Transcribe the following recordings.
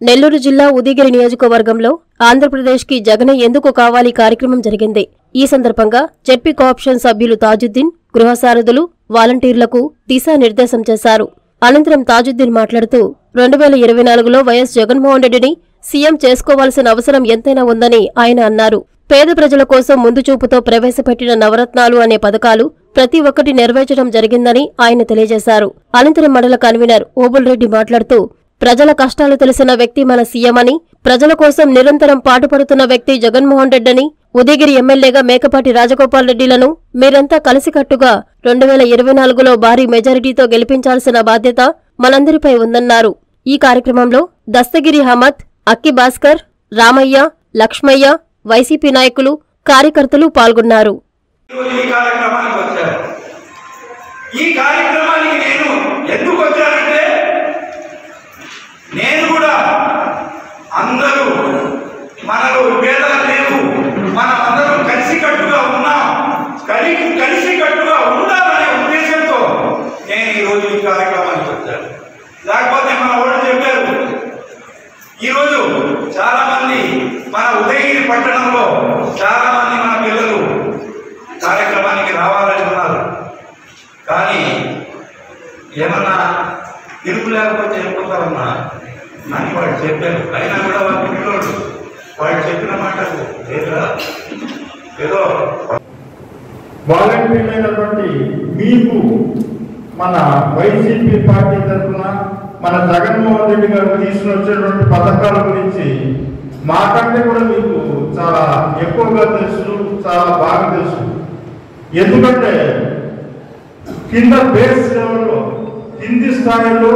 నెల్లూరు జిల్లా ఉదిగిరి నియోజకవర్గంలో ఆంధ్రప్రదేశ్కి జగనే ఎందుకు కావాలి కార్యక్రమం జరిగింది. ఈ సందర్భంగా జెడ్పీ కోఆప్షన్ సభ్యులు తాజుద్దీన్ గృహసారథులు వాలంటీర్లకు దిశానిర్దేశం చేశారు. అనంతరం తాజుద్దీన్ మాట్లాడుతూ రెండు వేల ఇరవై నాలుగులో వైఎస్ జగన్మోహన్ రెడ్డిని సీఎం చేసుకోవాల్సిన అవసరం ఎంతైనా ఉందని ఆయన అన్నారు. పేద ప్రజల కోసం ముందు చూపుతో ప్రవేశపెట్టిన నవరత్నాలు అనే పథకాలు ప్రతి ఒక్కటి నెరవేర్చడం జరిగిందని ఆయన తెలియజేశారు. అనంతరం మండల కన్వీనర్ ఓబుల్ రెడ్డి మాట్లాడుతూ ప్రజల కష్టాలు తెలిసిన వ్యక్తి మన సీఎం అని ప్రజల కోసం నిరంతరం పాటుపడుతున్న వ్యక్తి జగన్మోహన్ రెడ్డని ఉదయగిరి ఎమ్మెల్యేగా మేకపాటి రాజగోపాల్ రెడ్డిలను మీరంతా కలిసికట్టుగా రెండు వేల ఇరవై నాలుగులో భారీ మెజారిటీతో గెలిపించాల్సిన బాధ్యత మనందరిపై ఉందన్నారు. ఈ కార్యక్రమంలో దస్తగిరి హమద్ అక్కి భాస్కర్ రామయ్య లక్ష్మయ్య వైసీపీ నాయకులు కార్యకర్తలు పాల్గొన్నారు ఈరోజు ఈ కార్యక్రమానికి వచ్చారు ఈ కార్యక్రమానికి నేను ఎందుకు వచ్చానంటే నేను కూడా అందరూ మనలో భేదాలు లేవు మనం అందరం కలిసికట్టుగా ఉన్నాం కలి కలిసికట్టుగా ఉండాలనే ఉద్దేశంతో నేను ఈరోజు ఈ కార్యక్రమానికి లేకపోతే మన వాళ్ళు చెప్పారు. ఈరోజు చాలా మంది మన ఉదయగిరి పట్టణంలో చాలా మంది మన పిల్లలు కార్యక్రమానికి రావాలని ఉన్నారు. కానీ ఏమన్నా తిరుగు లేకపోతే వెళ్ళిపోతారమ్మా అని వాళ్ళు చెప్పారు. అయినా కూడా వాళ్ళ పిల్లోడు వాళ్ళు చెప్పిన మాటకు లేదా? ఏదో వాలంటీర్ అయినటువంటి మీకు మన వైసీపీ పార్టీ తరఫున మన జగన్మోహన్ రెడ్డి గారు తీసుకుని వచ్చేటువంటి పథకాల గురించి మాకంటే కూడా మీకు చాలా ఎక్కువగా తెలుసు చాలా బాగా తెలుసు. ఎందుకంటే కింద బేస్ లెవెల్లో కింది స్థాయిలో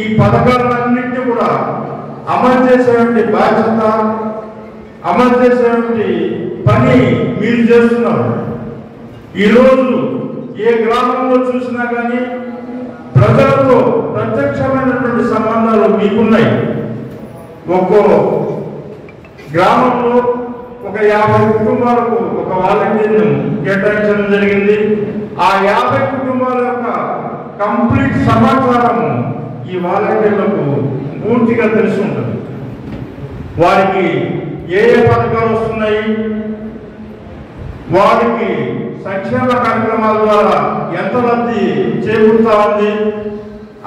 ఈ పథకాలన్నింటినీ కూడా అమలు చేసేటువంటి బాధ్యత అమలు చేసేటువంటి పని మీరు చేస్తున్నారు. ఈరోజు ఏ గ్రామంలో చూసినా కానీ ప్రజలతో ప్రత్యక్షమైనటువంటి సంబంధాలు మీకున్నాయి. ఒక్కో గ్రామంలో ఒక యాభై కుటుంబాలకు ఒక వాలంటీర్ను కేటాయించడం జరిగింది. ఆ యాభై కుటుంబాల యొక్క కంప్లీట్ సమాచారం ఈ వాలంటీర్లకు పూర్తిగా తెలిసి ఉంటుంది. వారికి ఏ ఏ పథకాలు వస్తున్నాయి? వారికి సంక్షేమ కార్యక్రమాల ద్వారా ఎంత లబ్ధి చేకూరుతా ఉంది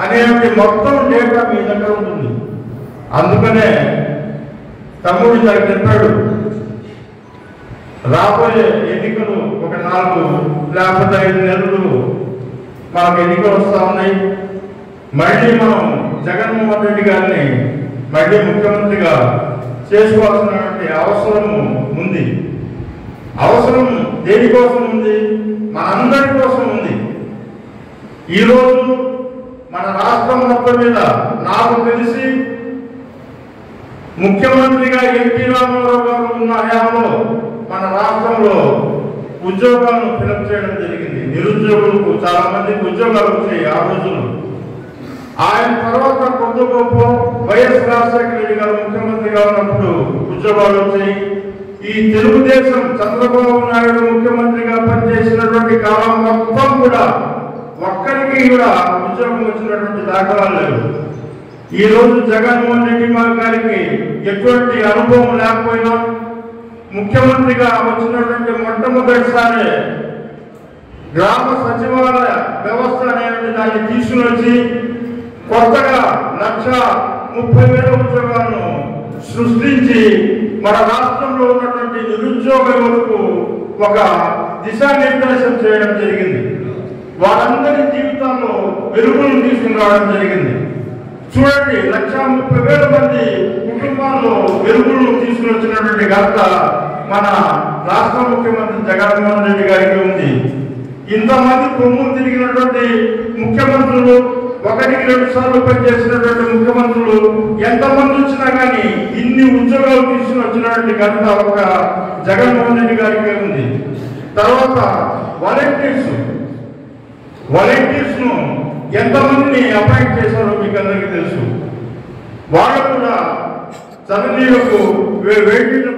అనేది మొత్తం డేటా మీ దగ్గర ఉంటుంది. అందుకనే తమ్ముడు నాకు చెప్పాడు రాబోయే ఎన్నికలు ఒక నాలుగు లేకపోతే ఐదు నెలలు మనకు ఎన్నికలు వస్తూ ఉన్నాయి. మళ్ళీ మనం జగన్మోహన్ రెడ్డి గారిని మళ్ళీ ముఖ్యమంత్రిగా చేసుకోవాల్సినటువంటి అవసరం ఉంది. అవసరం దేనికోసం ఉంది? మనందరి కోసం ఉంది. ఈరోజు మన రాష్ట్రం మొత్తం మీద నాకు తెలిసి ముఖ్యమంత్రిగా ఎన్టీ రామారావు గారు ఉన్న హయాంలో మన రాష్ట్రంలో ఉద్యోగాలను ఫిలప్ చేయడం జరిగింది. నిరుద్యోగులకు చాలా మందికి ఉద్యోగాలు వచ్చాయి ఆ రోజుల్లో ఆయన తర్వాత కొద్ది గొప్ప వైఎస్ రాజశేఖర రెడ్డి గారు ముఖ్యమంత్రిగా ఉన్నప్పుడు ఉద్యోగాలు వచ్చాయి. ఈ తెలుగుదేశం చంద్రబాబు నాయుడు ముఖ్యమంత్రిగా పనిచేసినటువంటి కాలం మొత్తం కూడా ఒక్కరికి కూడా ఉద్యోగం వచ్చినటువంటి దాఖలాలు లేవు. ఈ రోజు జగన్మోహన్ రెడ్డి గారికి ఎటువంటి అనుభవం లేకపోయినా ముఖ్యమంత్రిగా వచ్చినటువంటి మొట్టమొదటిసారి గ్రామ సచివాలయ వ్యవస్థ అనేటువంటి దాన్ని తీసుకుని వచ్చి కొత్తగా లక్ష ముప్పై వేల ఉద్యోగాలను సృష్టించి మన రాష్ట్రంలో ఉన్నటువంటి నిరుద్యోగ యువతకు ఒక దిశానిర్దేశం చేయడం జరిగింది. వారందరి జీవితాల్లో వెలుగులు తీసుకుని రావడం జరిగింది. చూడండి లక్ష ముప్పై వేల మంది కుటుంబాల్లో వెలుగులు తీసుకుని వచ్చినటువంటి ఘనత మన రాష్ట్ర ముఖ్యమంత్రి జగన్మోహన్ రెడ్డి గారికి ఉంది. ఇంతమంది కొమ్ములు తిరిగినటువంటి ముఖ్యమంత్రులు ఒకటికి రెండు సార్లు పనిచేసినటువంటి ముఖ్యమంత్రులు ఎంతమంది వచ్చినా కానీ ఇన్ని ఉద్యోగాలు తీసుకుని వచ్చినటువంటి ఘనత ఒక జగన్మోహన్ రెడ్డి గారికి ఉంది. తర్వాత వాలంటీర్స్. వాలంటీర్స్ను ఎంతమందిని అపాయింట్ చేశారో మీకు అందరికీ తెలుసు. వాళ్ళు కూడా చదనీయులకు వేడిన